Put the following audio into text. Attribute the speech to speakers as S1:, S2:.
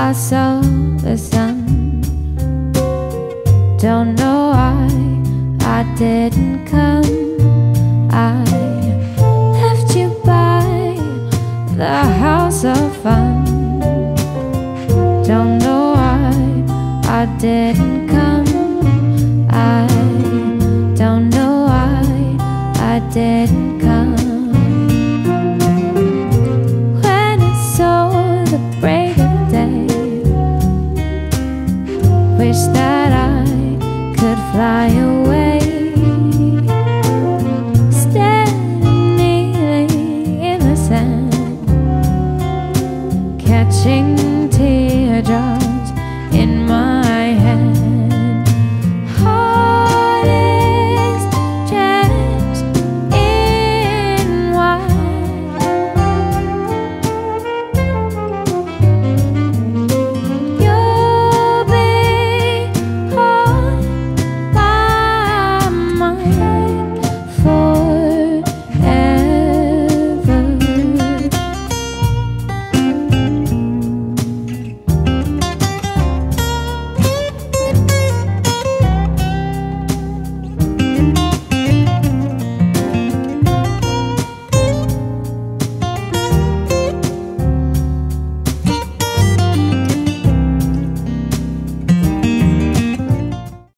S1: I saw the sun. Don't know why I didn't come. I left you by the house of fun. Don't know why I didn't 倾听。